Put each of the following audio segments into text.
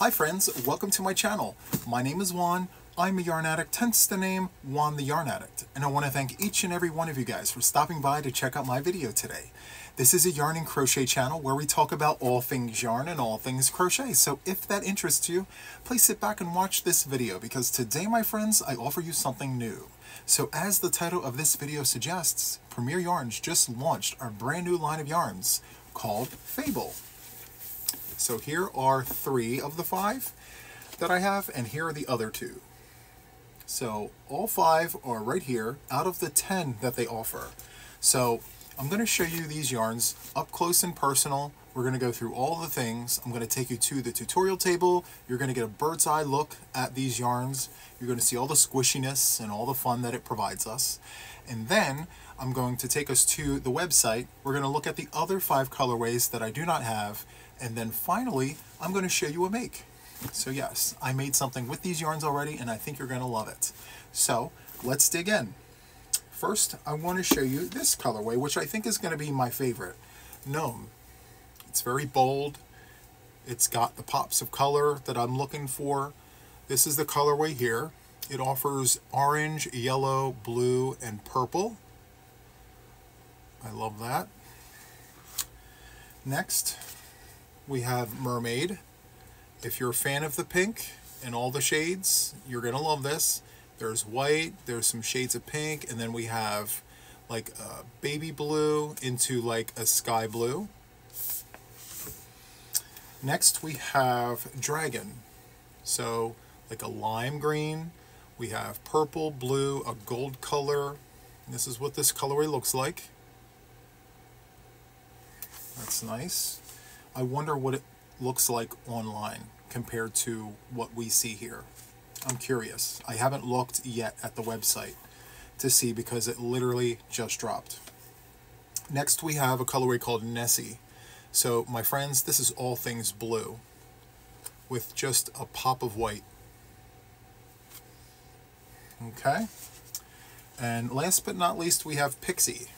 Hi friends, welcome to my channel. My name is Juan. I'm a yarn addict, hence the name Juan the Yarn Addict. And I want to thank each and every one of you guys for stopping by to check out my video today. This is a yarn and crochet channel where we talk about all things yarn and all things crochet. So if that interests you, please sit back and watch this video because today, my friends, I offer you something new. So as the title of this video suggests, Premier Yarns just launched our brand new line of yarns called Fable. So here are three of the five that I have, and here are the other two. So all five are right here out of the 10 that they offer. So I'm going to show you these yarns up close and personal. We're going to go through all the things. I'm going to take you to the tutorial table. You're going to get a bird's eye look at these yarns. You're going to see all the squishiness and all the fun that it provides us. And then I'm going to take us to the website. We're going to look at the other five colorways that I do not have and then finally, I'm going to show you a make. So yes, I made something with these yarns already and I think you're going to love it. So let's dig in. First, I want to show you this colorway, which I think is going to be my favorite. Gnome. It's very bold. It's got the pops of color that I'm looking for. This is the colorway here. It offers orange, yellow, blue, and purple. I love that. Next, we have Mermaid. If you're a fan of the pink and all the shades, you're going to love this. There's white, there's some shades of pink, and then we have like a baby blue into like a sky blue. Next we have Dragon. So like a lime green. We have purple, blue, a gold color. This is what this colorway looks like. That's nice. I wonder what it looks like online compared to what we see here. I'm curious. I haven't looked yet at the website to see because it literally just dropped. Next we have a colorway called Nessie. So my friends, this is all things blue with just a pop of white. Okay. And last but not least, we have Pixie.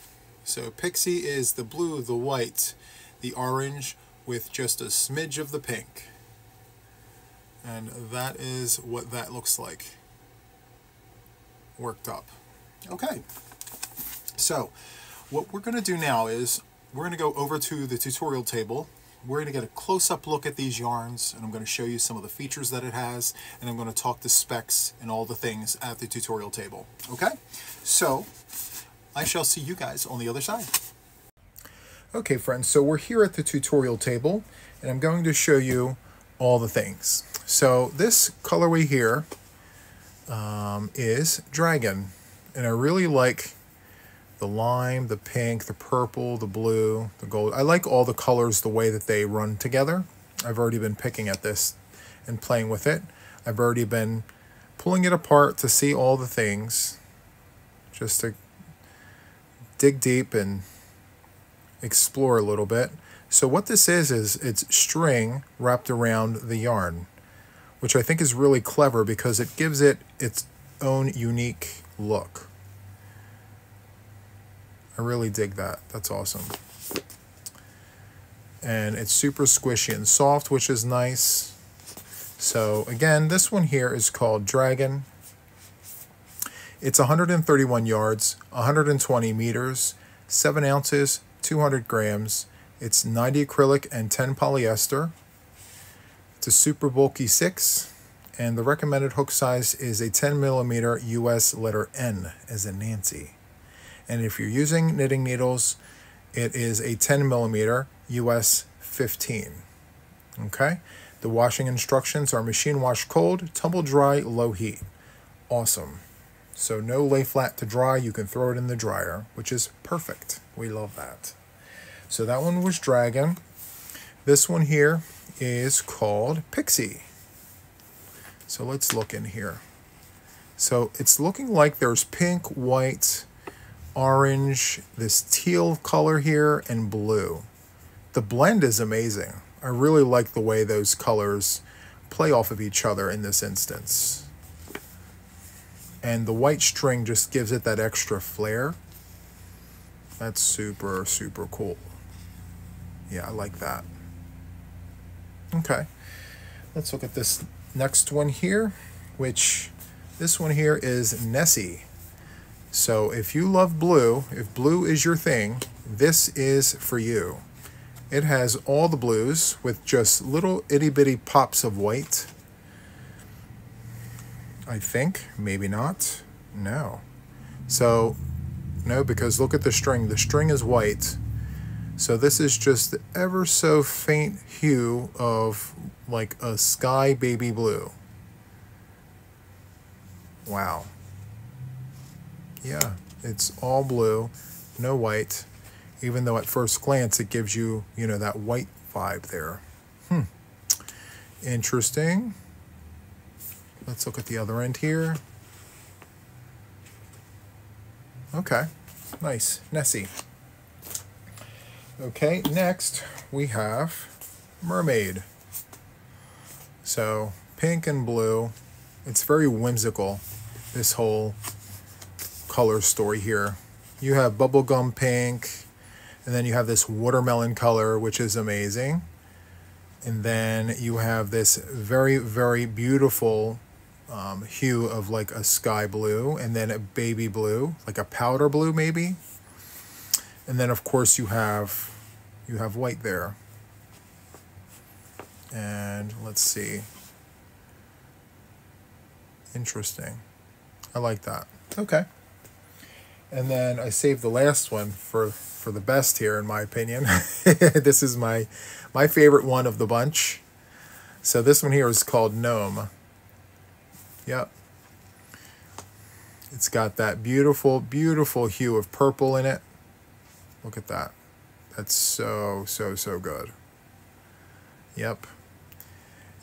So Pixie is the blue, the white, the orange, with just a smidge of the pink. And that is what that looks like worked up. Okay, so what we're going to do now is we're going to go over to the tutorial table. We're going to get a close-up look at these yarns, and I'm going to show you some of the features that it has, and I'm going to talk the specs and all the things at the tutorial table. Okay, so I shall see you guys on the other side. Okay friends, so we're here at the tutorial table and I'm going to show you all the things. So this colorway here um, is Dragon and I really like the lime, the pink, the purple, the blue, the gold. I like all the colors the way that they run together. I've already been picking at this and playing with it. I've already been pulling it apart to see all the things just to dig deep and explore a little bit. So what this is, is it's string wrapped around the yarn, which I think is really clever because it gives it its own unique look. I really dig that. That's awesome. And it's super squishy and soft, which is nice. So again, this one here is called Dragon. It's 131 yards, 120 meters, 7 ounces, 200 grams. It's 90 acrylic and 10 polyester. It's a super bulky 6, and the recommended hook size is a 10 millimeter US letter N as in Nancy. And if you're using knitting needles, it is a 10 millimeter US 15. Okay? The washing instructions are machine wash cold, tumble dry, low heat. Awesome. So no lay flat to dry, you can throw it in the dryer, which is perfect. We love that. So that one was Dragon. This one here is called Pixie. So let's look in here. So it's looking like there's pink, white, orange, this teal color here, and blue. The blend is amazing. I really like the way those colors play off of each other in this instance. And the white string just gives it that extra flair. That's super, super cool. Yeah, I like that. Okay. Let's look at this next one here, which this one here is Nessie. So if you love blue, if blue is your thing, this is for you. It has all the blues with just little itty bitty pops of white. I think, maybe not. No. So, no, because look at the string. The string is white. So this is just the ever so faint hue of like a sky baby blue. Wow. Yeah, it's all blue, no white, even though at first glance it gives you, you know, that white vibe there. Hmm. Interesting. Let's look at the other end here. Okay, nice, Nessie. Okay, next we have Mermaid. So pink and blue. It's very whimsical, this whole color story here. You have bubblegum pink, and then you have this watermelon color, which is amazing. And then you have this very, very beautiful um, hue of like a sky blue, and then a baby blue, like a powder blue maybe. And then of course you have you have white there. And let's see. Interesting. I like that. Okay. And then I saved the last one for for the best here in my opinion. this is my my favorite one of the bunch. So this one here is called Gnome. Yep. It's got that beautiful, beautiful hue of purple in it. Look at that. That's so, so, so good. Yep.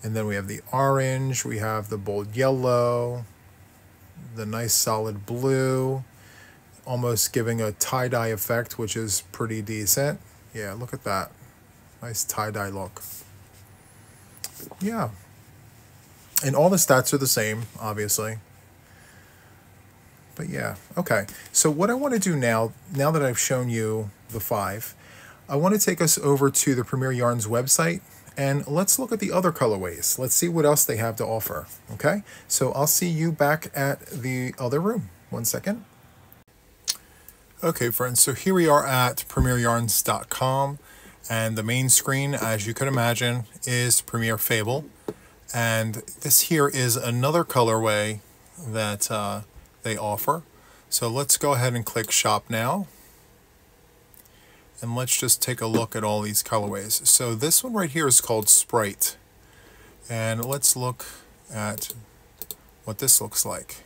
And then we have the orange, we have the bold yellow, the nice solid blue, almost giving a tie-dye effect, which is pretty decent. Yeah, look at that. Nice tie-dye look. Yeah. And all the stats are the same, obviously. But yeah, okay. So what I want to do now, now that I've shown you the five, I want to take us over to the Premier Yarns website and let's look at the other colorways. Let's see what else they have to offer, okay? So I'll see you back at the other room. One second. Okay, friends, so here we are at premieryarns.com and the main screen, as you could imagine, is Premier Fable. And this here is another colorway that uh, they offer. So let's go ahead and click Shop Now and let's just take a look at all these colorways. So this one right here is called Sprite. And let's look at what this looks like.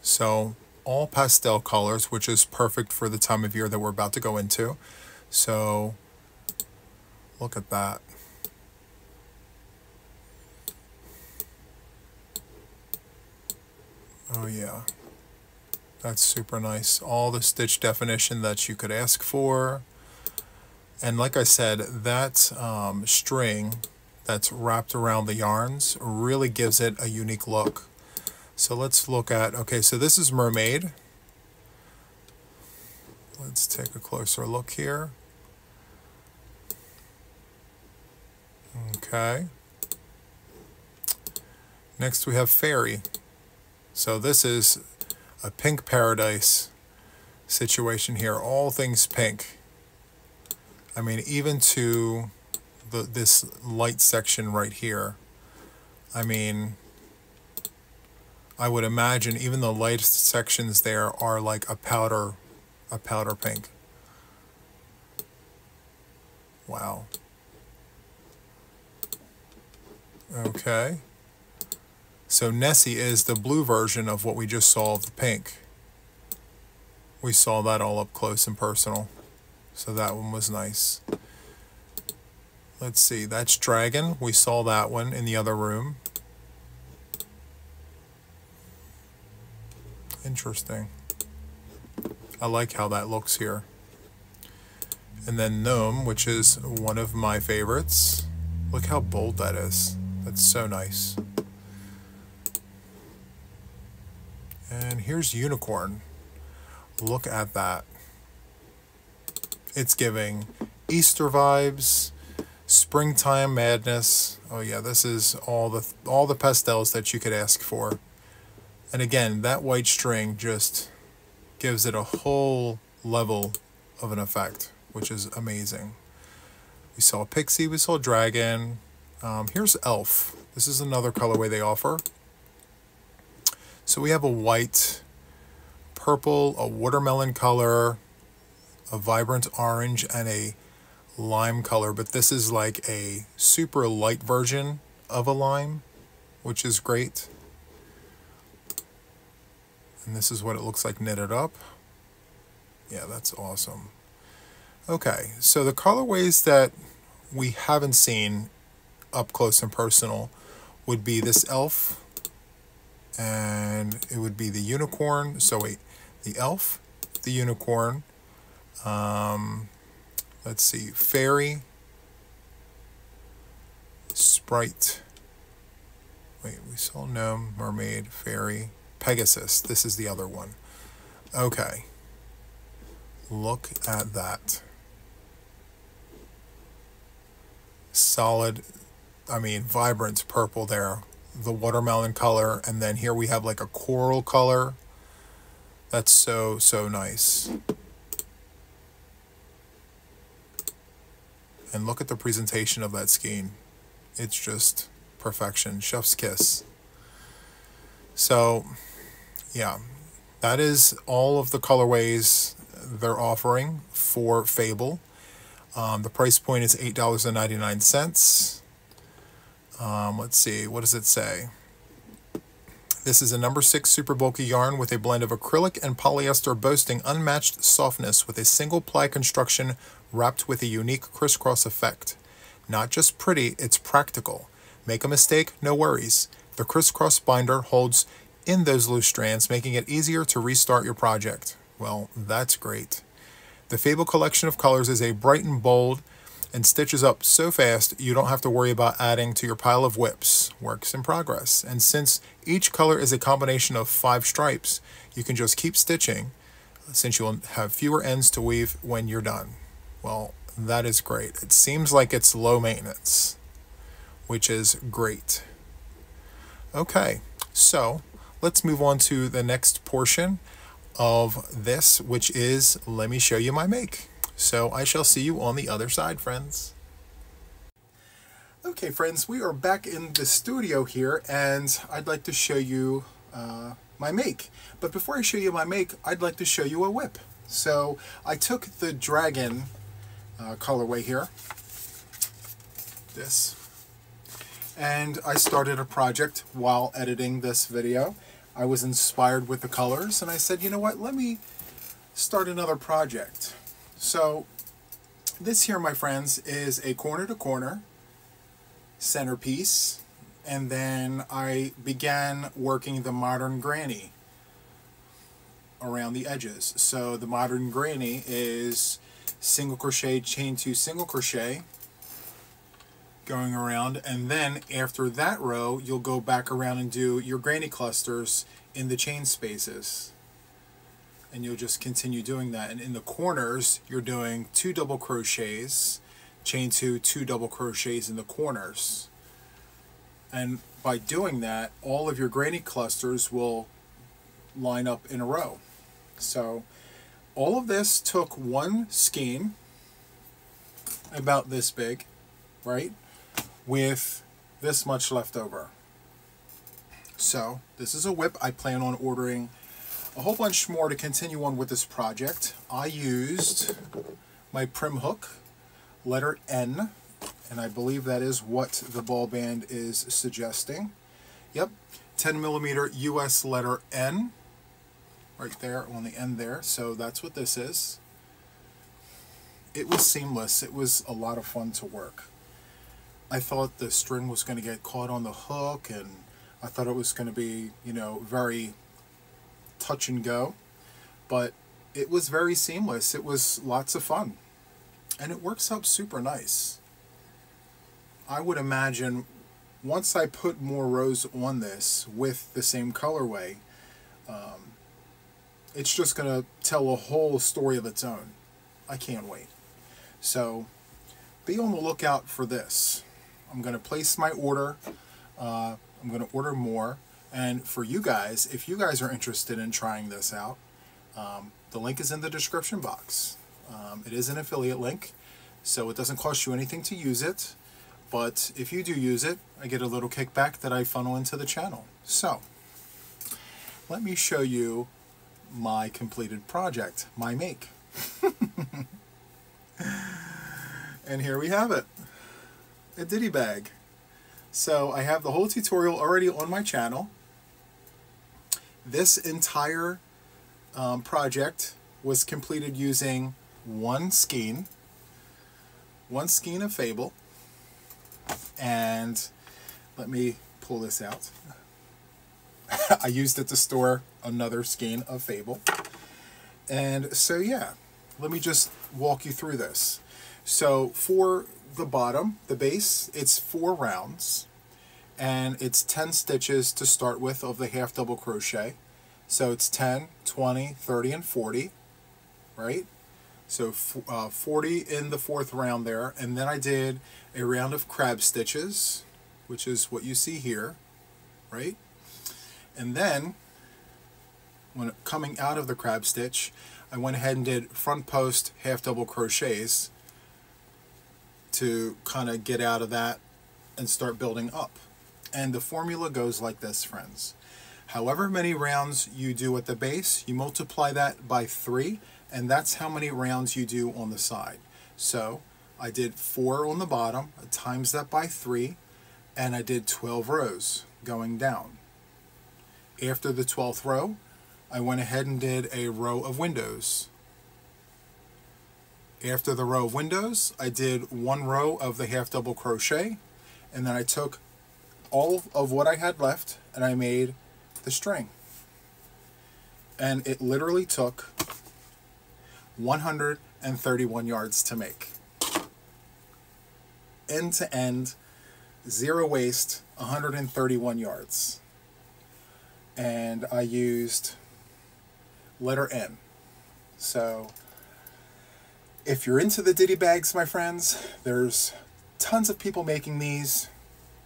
So all pastel colors, which is perfect for the time of year that we're about to go into. So look at that. Oh yeah. That's super nice. All the stitch definition that you could ask for. And like I said, that um, string that's wrapped around the yarns really gives it a unique look. So let's look at, okay, so this is Mermaid. Let's take a closer look here. Okay. Next we have Fairy. So this is a pink paradise situation here. All things pink. I mean, even to the this light section right here. I mean, I would imagine even the light sections there are like a powder, a powder pink. Wow. Okay. So Nessie is the blue version of what we just saw of the pink. We saw that all up close and personal. So that one was nice. Let's see, that's Dragon. We saw that one in the other room. Interesting. I like how that looks here. And then Gnome, which is one of my favorites. Look how bold that is. That's so nice. And here's Unicorn. Look at that. It's giving Easter vibes. Springtime Madness. Oh yeah, this is all the all the pastels that you could ask for. And again, that white string just gives it a whole level of an effect, which is amazing. We saw Pixie, we saw Dragon. Um, here's Elf. This is another colorway they offer. So we have a white, purple, a watermelon color, a vibrant orange, and a lime color. But this is like a super light version of a lime, which is great. And this is what it looks like knitted up. Yeah, that's awesome. Okay, so the colorways that we haven't seen up close and personal would be this elf, and it would be the unicorn. So wait, the elf, the unicorn, um, let's see, fairy, sprite, wait, we saw gnome, mermaid, fairy, Pegasus. This is the other one. Okay. Look at that. Solid, I mean, vibrant purple there. The watermelon color. And then here we have like a coral color. That's so, so nice. And look at the presentation of that skein. It's just perfection. Chef's kiss. So, yeah, that is all of the colorways they're offering for Fable. Um, the price point is $8.99. Um, let's see, what does it say? This is a number six super bulky yarn with a blend of acrylic and polyester boasting unmatched softness with a single ply construction wrapped with a unique crisscross effect. Not just pretty, it's practical. Make a mistake, no worries. The crisscross binder holds in those loose strands, making it easier to restart your project. Well, that's great. The Fable collection of colors is a bright and bold and stitches up so fast you don't have to worry about adding to your pile of WIPs, Works in progress. And since each color is a combination of five stripes, you can just keep stitching since you'll have fewer ends to weave when you're done. Well, that is great. It seems like it's low maintenance, which is great. Okay, so let's move on to the next portion of this, which is let me show you my make. So I shall see you on the other side, friends. Okay, friends, we are back in the studio here, and I'd like to show you uh, my make. But before I show you my make, I'd like to show you a WIP. So I took the dragon uh, colorway here, this, and I started a project while editing this video. I was inspired with the colors and I said, you know what, let me start another project. So this here, my friends, is a corner to corner centerpiece. And then I began working the modern granny around the edges. So the modern granny is single crochet, chain two, single crochet, going around and then after that row you'll go back around and do your granny clusters in the chain spaces and you'll just continue doing that. And in the corners you're doing two double crochets chain two two double crochets in the corners. And by doing that all of your granny clusters will line up in a row. So all of this took one skein about this big right with this much left over. So this is a WIP I plan on ordering a whole bunch more to continue on with this project. I used my Prym hook, letter N, and I believe that is what the ball band is suggesting. Yep, 10 millimeter US letter N, right there on the end there. So that's what this is. It was seamless. It was a lot of fun to work. I thought the string was going to get caught on the hook and I thought it was going to be, you know, very touch and go. But it was very seamless. It was lots of fun. And it works out super nice. I would imagine once I put more rows on this with the same colorway, um, it's just going to tell a whole story of its own. I can't wait. So be on the lookout for this. I'm going to place my order. Uh, I'm going to order more. And for you guys, if you guys are interested in trying this out, um, the link is in the description box. Um, it is an affiliate link, so it doesn't cost you anything to use it. But if you do use it, I get a little kickback that I funnel into the channel. So, let me show you my completed project, my make. and here we have it, a ditty bag. So I have the whole tutorial already on my channel. This entire um, project was completed using one skein, one skein of Fable, and let me pull this out. I used it to store another skein of Fable. And so yeah, let me just walk you through this. So for the bottom, the base, it's four rounds and it's 10 stitches to start with of the half double crochet. So it's 10, 20, 30, and 40, right? So uh, 40 in the fourth round there. And then I did a round of crab stitches, which is what you see here, right? And then, when coming out of the crab stitch, I went ahead and did front post half double crochets to kind of get out of that and start building up. And the formula goes like this, friends. However many rounds you do at the base, you multiply that by three, and that's how many rounds you do on the side. So I did four on the bottom, times that by three, and I did 12 rows going down. After the 12th row, I went ahead and did a row of windows. After the row of windows, I did one row of the half double crochet, and then I took all of what I had left and I made the string. And it literally took 131 yards to make. End to end, zero waste, 131 yards. And I used letter N. So if you're into the ditty bags, my friends, there's tons of people making these.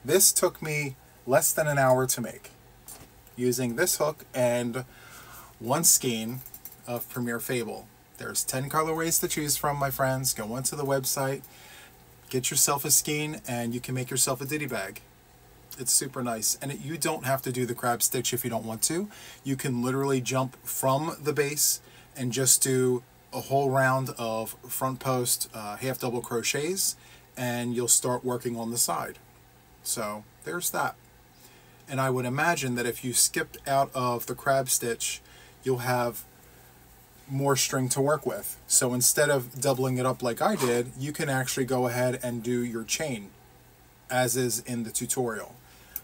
This took me less than an hour to make using this hook and one skein of Premier Fable. There's 10 colorways to choose from, my friends. Go onto the website, get yourself a skein, and you can make yourself a ditty bag. It's super nice. And it, you don't have to do the crab stitch if you don't want to. You can literally jump from the base and just do a whole round of front post uh, half double crochets and you'll start working on the side. So there's that. And I would imagine that if you skipped out of the crab stitch, you'll have more string to work with. So instead of doubling it up like I did, you can actually go ahead and do your chain as is in the tutorial.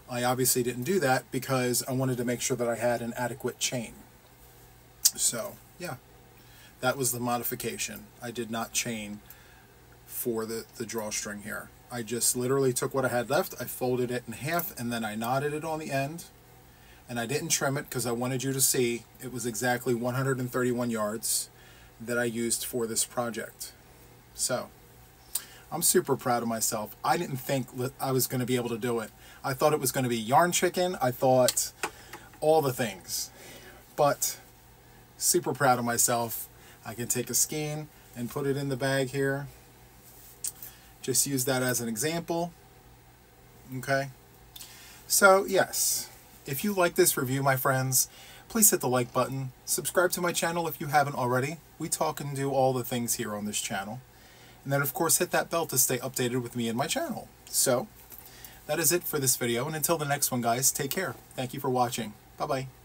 I obviously didn't do that because I wanted to make sure that I had an adequate chain. So yeah, that was the modification. I did not chain for the, the drawstring here. I just literally took what I had left, I folded it in half, and then I knotted it on the end. And I didn't trim it because I wanted you to see it was exactly 131 yards that I used for this project. So, I'm super proud of myself. I didn't think I was going to be able to do it. I thought it was going to be yarn chicken. I thought all the things. But, super proud of myself. I can take a skein and put it in the bag here. Just use that as an example. Okay. So yes, if you like this review, my friends, please hit the like button. Subscribe to my channel if you haven't already. We talk and do all the things here on this channel. And then of course hit that bell to stay updated with me and my channel. So, that is it for this video, and until the next one guys, take care. Thank you for watching. Bye-bye.